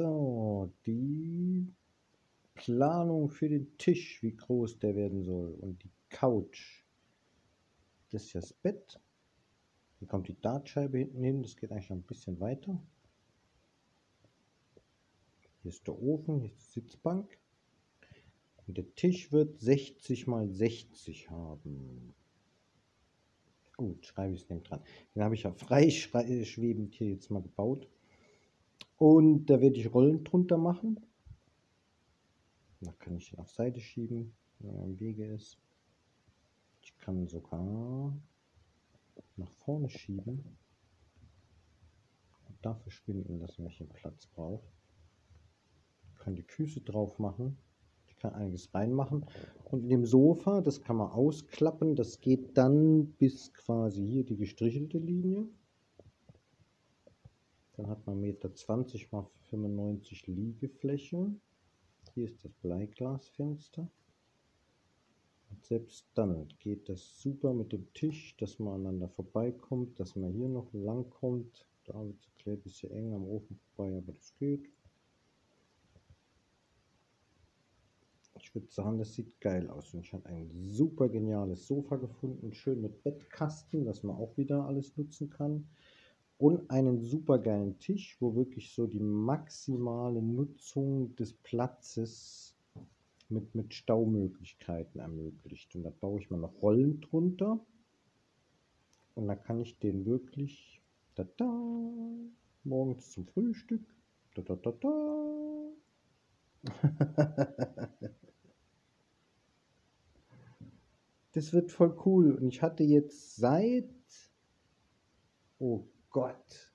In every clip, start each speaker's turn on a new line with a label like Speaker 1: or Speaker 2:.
Speaker 1: So, die Planung für den Tisch, wie groß der werden soll und die Couch. Das ist das Bett. Hier kommt die Dartscheibe hinten hin, das geht eigentlich noch ein bisschen weiter. Hier ist der Ofen, hier ist die Sitzbank. Und der Tisch wird 60 mal 60 haben. Gut, schreibe ich es neben dran. Den habe ich ja freischwebend hier jetzt mal gebaut. Und da werde ich Rollen drunter machen. Da kann ich ihn auf Seite schieben, wenn er im Wege ist. Ich kann sogar nach vorne schieben und da verschwinden lassen, den Platz brauche. Ich kann die Füße drauf machen. Ich kann einiges reinmachen. Und in dem Sofa, das kann man ausklappen, das geht dann bis quasi hier die gestrichelte Linie. Dann hat man 1,20 Meter mal 95 Liegefläche. Hier ist das Bleiglasfenster. Und selbst dann geht das super mit dem Tisch, dass man aneinander vorbeikommt, dass man hier noch lang kommt. Da wird es ein bisschen eng am Ofen vorbei, aber das geht. Ich würde sagen, das sieht geil aus. Und ich habe ein super geniales Sofa gefunden, schön mit Bettkasten, dass man auch wieder alles nutzen kann und einen super geilen Tisch, wo wirklich so die maximale Nutzung des Platzes mit, mit Staumöglichkeiten ermöglicht. Und da baue ich mal noch Rollen drunter. Und da kann ich den wirklich da, da, morgens zum Frühstück. Da, da, da, da. das wird voll cool. Und ich hatte jetzt seit, oh Gott.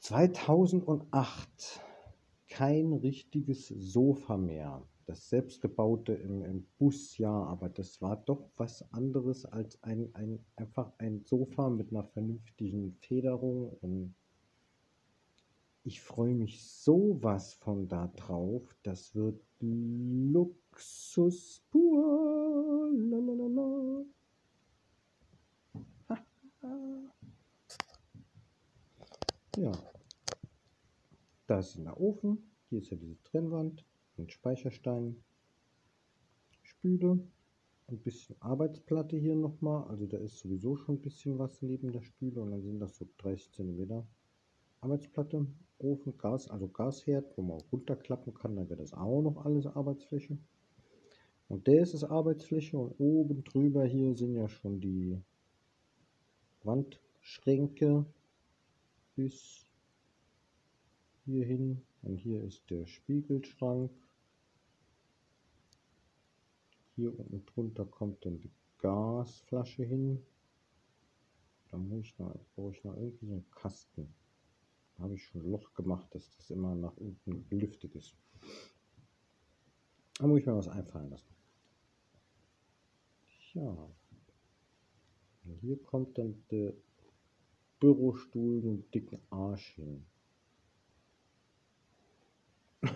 Speaker 1: 2008 kein richtiges Sofa mehr. Das selbstgebaute im, im Bus, ja, aber das war doch was anderes als ein, ein, einfach ein Sofa mit einer vernünftigen Federung. Und ich freue mich sowas von da drauf. Das wird Luxus pur. Ja. Da ist der Ofen. Hier ist ja diese Trennwand und Speicherstein. Spüle. Ein bisschen Arbeitsplatte hier nochmal. Also da ist sowieso schon ein bisschen was neben der Spüle. Und dann sind das so 30 cm Arbeitsplatte. Ofen, Gas, also Gasherd, wo man auch runterklappen kann. Dann wäre das auch noch alles Arbeitsfläche. Und der ist das Arbeitsfläche. Und oben drüber hier sind ja schon die Wandschränke bis hierhin. Und hier ist der Spiegelschrank. Hier unten drunter kommt dann die Gasflasche hin. Da muss ich noch, brauche ich noch irgendwie so einen Kasten. Da habe ich schon ein Loch gemacht, dass das immer nach unten gelüftet ist. Da muss ich mir was einfallen lassen. Ja. Hier kommt dann der Bürostuhl mit dicken Arsch hin.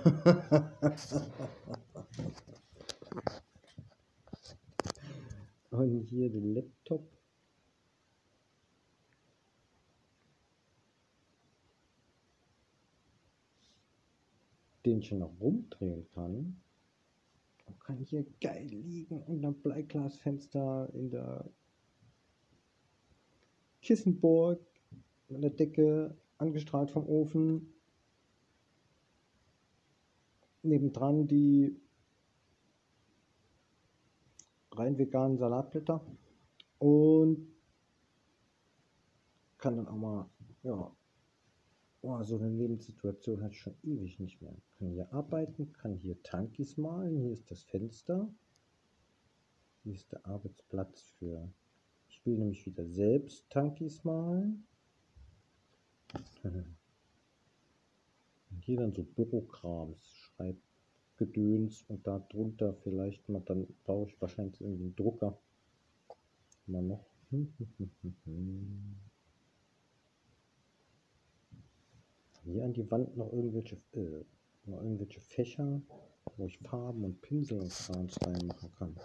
Speaker 1: Und hier den Laptop. Den ich noch rumdrehen kann. Und kann hier geil liegen unter Bleiglasfenster in der Kissenburg an der Decke, angestrahlt vom Ofen. Nebendran die rein veganen Salatblätter und kann dann auch mal, ja, oh, so eine Lebenssituation ich schon ewig nicht mehr. Kann hier arbeiten, kann hier Tankis malen, hier ist das Fenster, hier ist der Arbeitsplatz für ich will nämlich wieder selbst Tankis malen. Hier dann so Bürokrams, Schreibgedöns und da drunter vielleicht mal, dann brauche ich wahrscheinlich irgendwie einen Drucker. Mal noch. Hier an die Wand noch irgendwelche, äh, noch irgendwelche Fächer, wo ich Farben und Pinsel und Krams reinmachen kann.